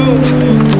Bravo.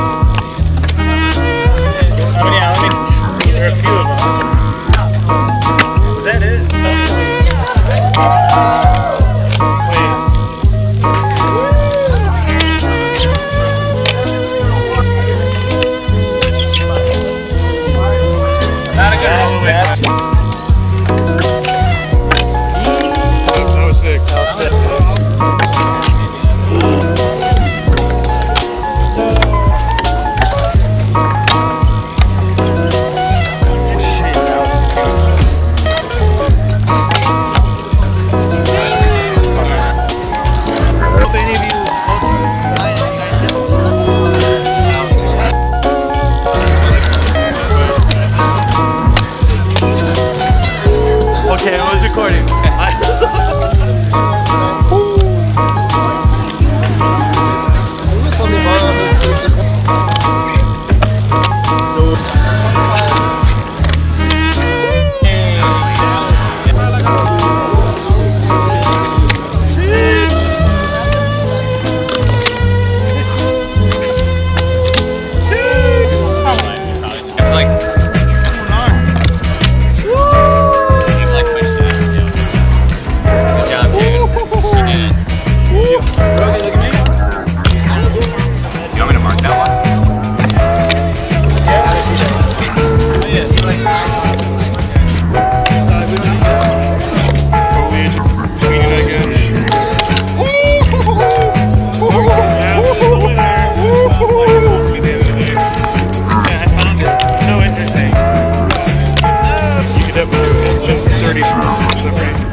that was 30 seconds.